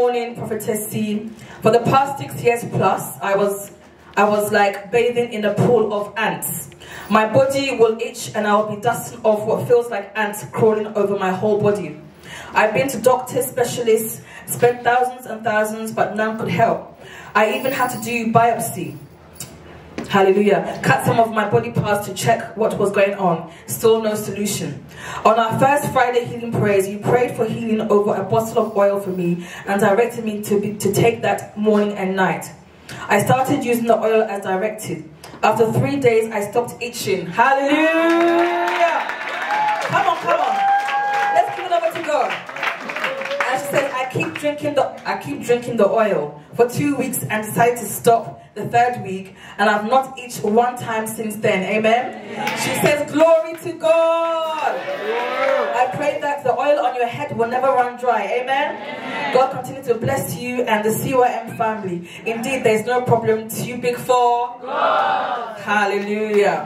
morning, Prophetess C. For the past six years plus, I was I was like bathing in a pool of ants. My body will itch and I'll be dusting off what feels like ants crawling over my whole body. I've been to doctors, specialists, spent thousands and thousands, but none could help. I even had to do biopsy. Hallelujah. Cut some of my body parts to check what was going on. Still no solution. On our first Friday healing prayers, you prayed for healing over a bottle of oil for me and directed me to, be, to take that morning and night. I started using the oil as directed. After three days, I stopped itching. Hallelujah. I keep drinking the I keep drinking the oil for two weeks and decided to stop the third week, and I've not itched one time since then. Amen. She says, Glory to God. I pray that the oil on your head will never run dry. Amen. God continue to bless you and the CYM family. Indeed, there's no problem too big for God. Hallelujah.